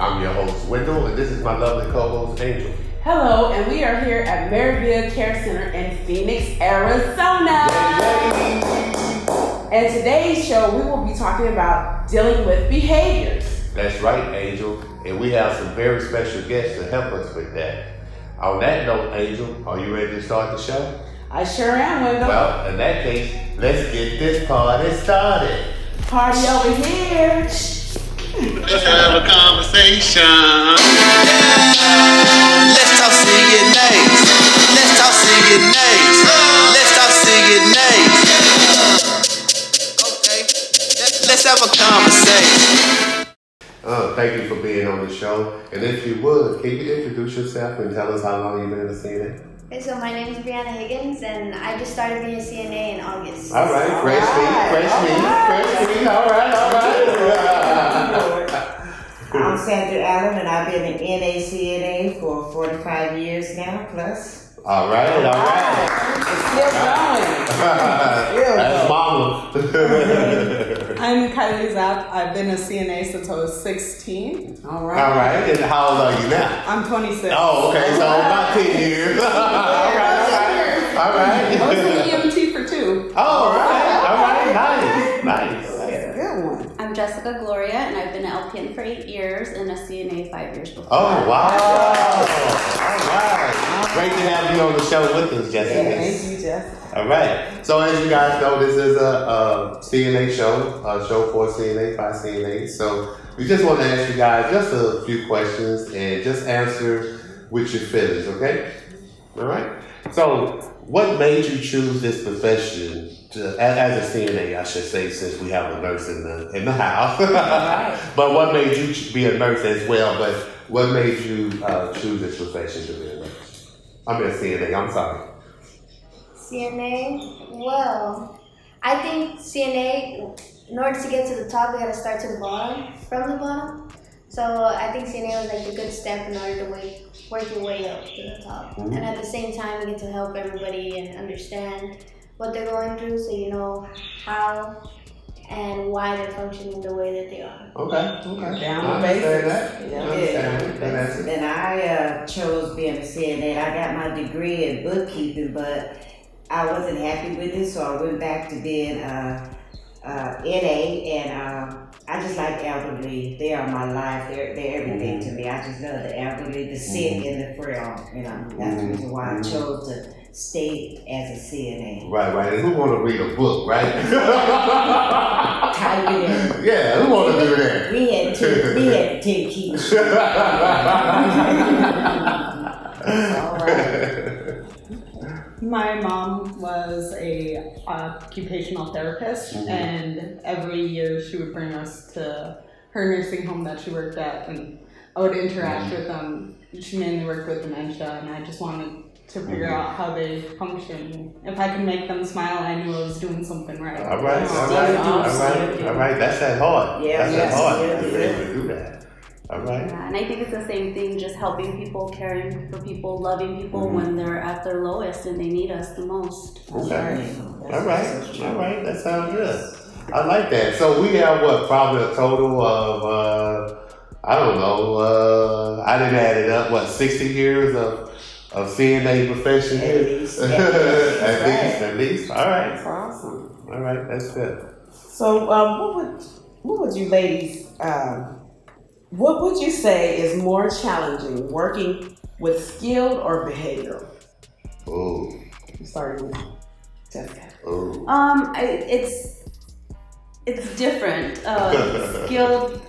I'm your host, Wendell, and this is my lovely co-host, Angel. Hello, and we are here at Maryville Care Center in Phoenix, Arizona. Yay! And today's show, we will be talking about dealing with behaviors. That's right, Angel, and we have some very special guests to help us with that. On that note, Angel, are you ready to start the show? I sure am, Wendell. Well, in that case, let's get this party started. Party over here. Let's have a conversation. Let's talk CNAs. Let's talk CNAs. Let's talk CNAs. Okay. Let's have a conversation. Uh, thank you for being on the show. And if you would, can you introduce yourself and tell us how long you've been a CNA? Okay, so my name is Brianna Higgins, and I just started being a CNA in August. All right, fresh meat, fresh meat, fresh meat. All right, all right. I'm Sandra Allen, and I've been an NACNA for 45 years now, plus. All right, all right. It's still going. That's mama. I'm Kylie Zapp. I've been a CNA since I was 16. All all right. right, and how old are you now? I'm 26. Oh, okay, so about 10 years. been for eight years and a CNA five years before. Oh, wow. All right. Great to have you on the show with us, Jessica. Thank you, Jess. All right. So as you guys know, this is a, a CNA show, a show for CNA by CNA. So we just want to ask you guys just a few questions and just answer with your feelings, okay? All right. So what made you choose this profession to, as, as a CNA, I should say, since we have a nurse in the in the house. but what made you be a nurse as well? But what made you uh, choose this profession to be a nurse? I mean a CNA. I'm sorry. CNA, well, I think CNA, in order to get to the top, you gotta start to the bottom, from the bottom. So I think CNA was like a good step in order to way, work your way up to the top. Mhm. And at the same time, you get to help everybody and understand what they're going through so you know how and why they're functioning the way that they are. Okay. Okay. Down I to understand that. Yeah. I understand. Good answer. Then I uh, chose being a CNA. I got my degree in bookkeeping, but I wasn't happy with it, so I went back to being uh, uh, a, a NA, and um, I just like elderly. They are my life. They're, they're everything mm-hmm. to me. I just love the elderly, the mm-hmm. sick, and the frail. You know, that's the reason why I mm-hmm. chose to stay as a CNA. Right, right. And who want to read a book, right? Type it in. yeah, who want to do that? We had to, we had to take heed. All right. My mom was a occupational therapist, Mhm. and every year she would bring us to her nursing home that she worked at, and I would interact with them. She mainly worked with dementia, and I just wanted to figure Mhm. out how they function. If I could make them smile, I knew I was doing something right. all right, all Still right, do, all still right, do. all right. That's that hard. Yeah, That's that hard. yeah, to yeah. able to do that. All right. Yeah, and I think it's the same thing, just helping people, caring for people, loving people Mhm. when they're at their lowest and they need us the most. Okay. All right, all right. That sounds good. I like that. So we have what? Probably a total of uh, I don't know. Uh, I didn't add it up. What? Sixty years of of seeing CNA profession At here. least, at at least, least, at least. All right, That's awesome. all right. That's good. So, um, what would what would you ladies um, what would you say is more challenging, working with skilled or behavioral? Ooh, Starting with Jessica. ooh. Um, I, it's it's different. Uh, skilled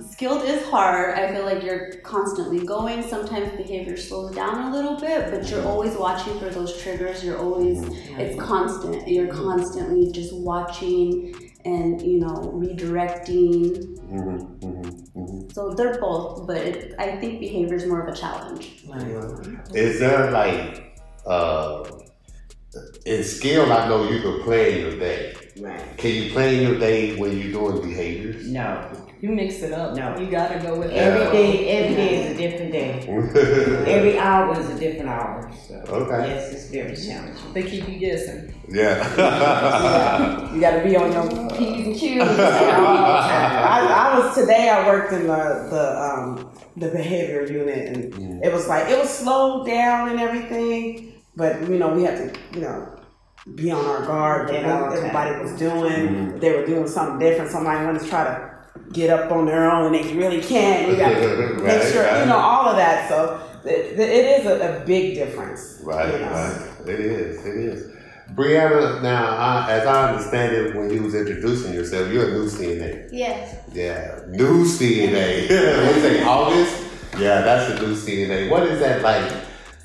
skilled is hard. I feel like you're constantly going. Sometimes behavior slows down a little bit, but you're always watching for those triggers. You're always it's constant. You're constantly just watching and you know redirecting. Mhm, mhm, mhm. So they're both, but it, I think behavior is more of a challenge. Is there like uh in skill I know you can plan your day. Right. Can you plan your day when you're doing behaviors? No. You mix it up. No. You gotta go with Yeah. Every day, every day is a different day. Every hour is a different hour. So Okay. yes, it's very challenging. They keep you guessing. yeah. You got to be on your p's and q's at all times. I, I was today. I worked in the the um, the behavior unit, and it was like it was slowed down and everything. But you know, we had to you know be on our guard. Yeah, What all everybody was doing. Mhm. They were doing something different. Somebody wanted to try to get up on their own, and they really can't. You got to make sure right. you know all of that. So it, it is a, a big difference. Right, you know. right. It is, it is. Brianna, now, I, as I understand it, when you was introducing yourself, you're a new CNA. Yes. Yeah, new CNA. what you say, August? Yeah, that's a new CNA. What is that like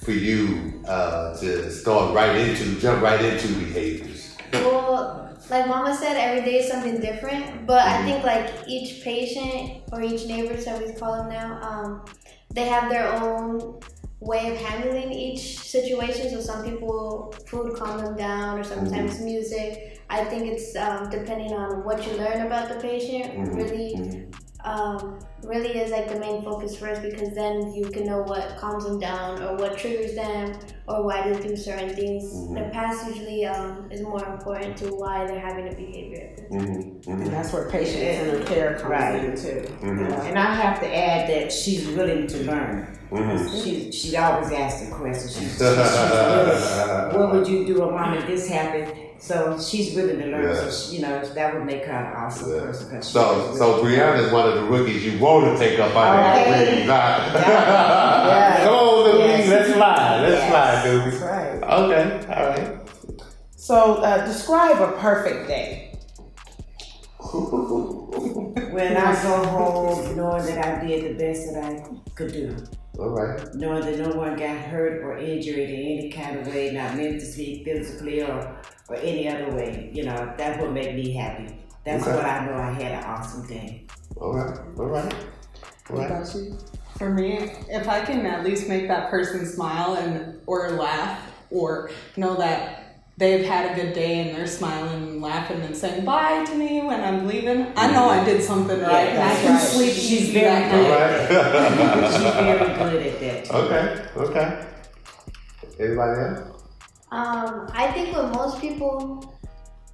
for you uh, to start right into, jump right into behaviors? Well, like Mama said, every day is something different. But I think like each patient or each neighbor, so we call them now, um, they have their own way of handling each situation. So some people, food calm them down, or sometimes music. I think it's um, depending on what you learn about the patient. Mhm, Really, mhm. Um, really is like the main focus first because then you can know what calms them down or what triggers them or why they do certain things. Mhm. The past usually um, is more important to why they're having a behavior. Mhm, And mhm, that's where patient-centered care comes Right. in too. Mhm. you. And I have to add that she's willing to learn. mhm. She she always asks the questions. She's, she's, she's willing. What would you do if mom if this happened? So she's willing to learn. Yeah. So she, you know that would make her an awesome Yeah. person. So, so. Brianna is one of the rookies you want to take up on that Okay. ring. Nah. Yeah. Come on, Yes. let's fly, Let's Yes. slide, dude. That's right. Okay, all right. So, uh, describe a perfect day. when I go home, knowing that I did the best that I could do, All right. knowing that no one got hurt or injured in any kind of way, not mentally, physically, or or any other way, you know, that would make me happy. That's Okay. what I know. I had an awesome day. All right. All right. All What about you? For me, if I can at least make that person smile and or laugh or know that they've had a good day and they're smiling and laughing and saying bye to me when I'm leaving, I know I did something right and I can right. sleep She's easy very that night. right. She's very good at that. Okay. Okay. Anybody else? Um, I think what most people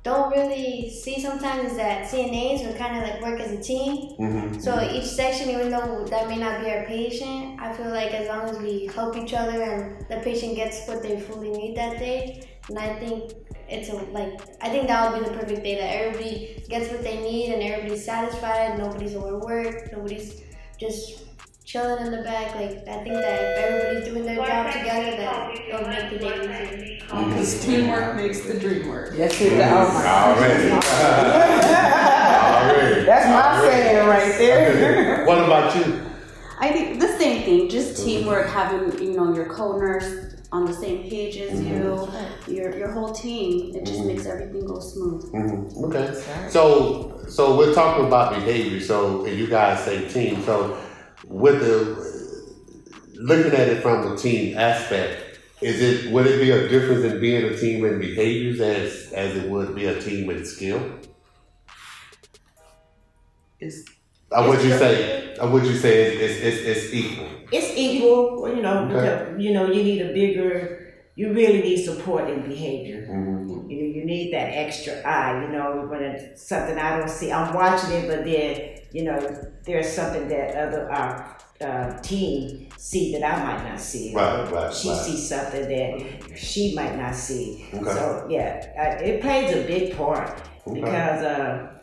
don't really see sometimes is that CNAs are kind of like work as a team. Mm-hmm. So each section, even though that may not be our patient, I feel like as long as we help each other and the patient gets what they fully need that day, and I think it's a, like I think that would be the perfect day that everybody gets what they need and everybody's satisfied. Nobody's overworked. Nobody's just chilling in the back. Like I think that if everybody's doing their job together, that it'll make the day easier. Because teamwork makes the dream work. Yes, it does. My Already. Already. That's my Already. saying right there. what about you? I think the same thing, just teamwork, having you know your co-nurse on the same page as you, your your whole team. It just Mhm. makes everything go smooth. Mm-hmm. Okay. So, so we're talking about behavior. So, and you guys say team. So, with the looking at it from the team aspect, is it would it be a difference in being a team in behaviors as as it would be a team in skill? It's- Or would you say? Or would you say it's it's, it's, it's equal? It's equal, you know. Okay. because, You know, you need a bigger. You really need support in behavior. Mm-hmm. You know, you need that extra eye. You know, when it's something I don't see, I'm watching it, but then you know, there's something that other our uh, team see that I might not see. Right, right, She right. sees something that she might not see. Okay. So yeah, it plays a big part Okay. because uh,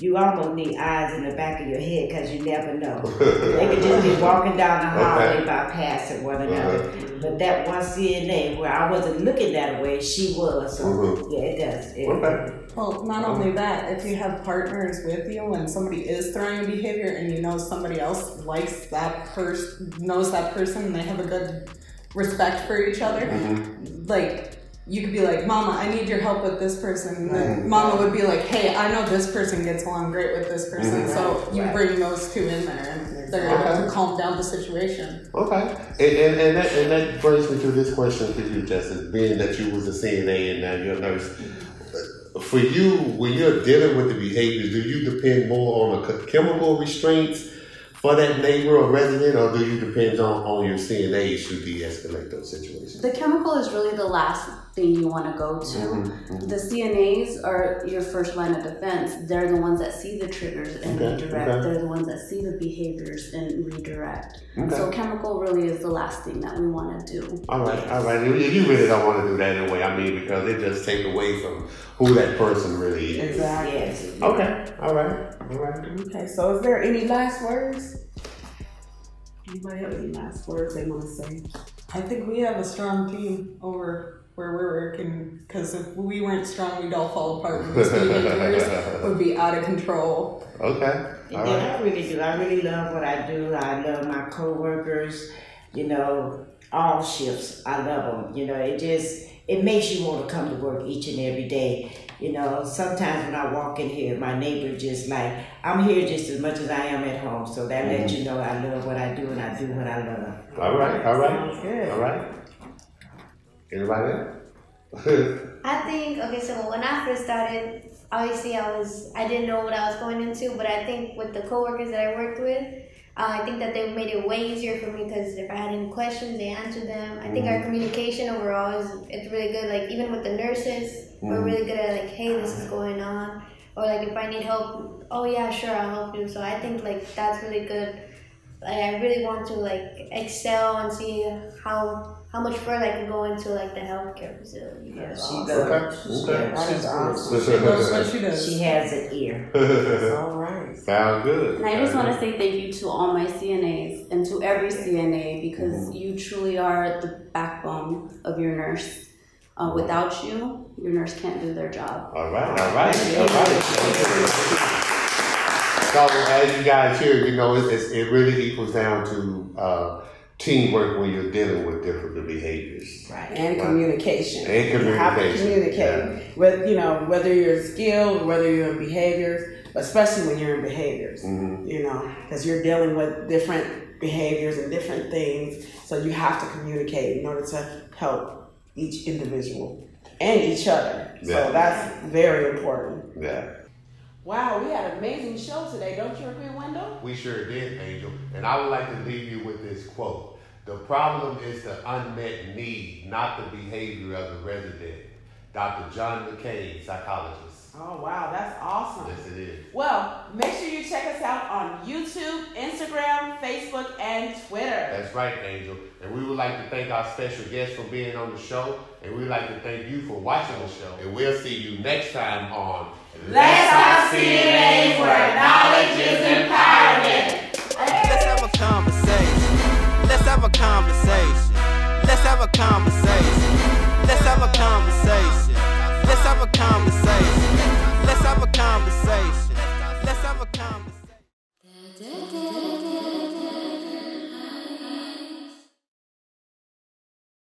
you almost need eyes in the back of your head because you never know. They could just be walking down the hallway Okay. bypassing one another. Uh-huh. But that one CNA where I wasn't looking that way, she was. So Mhm. yeah, it does. It, Okay. Well, not only that, if you have partners with you and somebody is throwing a behavior and you know somebody else likes that person, knows that person, and they have a good respect for each other, Mm-hmm. like you could be like, Mama, I need your help with this person. And then Mhm. Mama would be like, Hey, I know this person gets along great with this person, Mhm. so you Right. bring those two in there, and they're able to calm down the situation. Okay, and, and, and, that, and that brings me to this question for you, Justice. Being that you was a CNA and now you're a nurse, for you, when you're dealing with the behaviors, do you depend more on the chemical restraints for that neighbor or resident, or do you depend on, on your CNAs to de-escalate those situations? The chemical is really the last thing you want to go to. Mhm, The CNAs are your first line of defense. They're the ones that see the triggers and Okay, redirect. okay. They're the ones that see the behaviors and redirect. Okay. So chemical really is the last thing that we want to do. All right, all right. You you really don't want to do that anyway. I mean, because it just take away from who that person really is. Exactly. Yes. Okay, all right, all right. Okay, so is there any last words? Anybody have any last words they want to say? I think we have a strong team over where we're working because if we weren't strong, we'd all fall apart. Teenagers would be out of control. Okay, all Yeah, right. I really do. I really love what I do. I love my coworkers. You know, all shifts. I love them. You know, it just it makes you want to come to work each and every day. You know, sometimes when I walk in here, my neighbor just like I'm here just as much as I am at home. So that lets mm-hmm. you know I love what I do and I do what I love. All right, all right, Sounds good. all right. Anybody else? I think okay. So when I first started, obviously I was I didn't know what I was going into, but I think with the coworkers that I worked with, uh, I think that they made it way easier for me because if I had any questions, they answered them. I think our communication overall is it's really good. Like even with the nurses, we're really good at like, hey, this is going on, or like if I need help, oh yeah, sure, I'll help you. So I think like that's really good. Like, I really want to like excel and see how how much further I can go into like the healthcare facility. Yeah, she does. Okay, That is awesome. That's what she does. She has an ear. All right. Sound good. And I just want to say thank you to all my CNAs and to every CNA because you truly are the backbone of your nurse. Uh, without you, your nurse can't do their job. All right, all right, all right. So as you guys hear, you know, it, it really equals down to uh, teamwork when you're dealing with different behaviors. Right. And Right. communication. And You have to communication, communicate. With you know whether you're skilled, whether you're in behaviors, especially when you're in behaviors. Mhm. You know, because you're dealing with different behaviors and different things, so you have to communicate in order to help each individual and each other. Yeah. So that's very important. Yeah. Wow, we had an amazing show today. Don't you agree, Wendell? We sure did, Angel. And I would like to leave you with this quote. The problem is the unmet need, not the behavior of the resident. Dr. John McCain, psychologist. Oh wow, that's awesome. Yes, it is. Well, make sure you check us out on YouTube, Instagram, Facebook, and Twitter. That's right, Angel. And we would like to thank our special guest for being on the show. And we'd like to thank you for watching the show. And we'll see you next time on Let's Talk CNA, where knowledge is empowerment. Let's have a conversation. Let's have a conversation. Let's have a conversation. Let's have a conversation. Let's have a conversation. Let's have a conversation.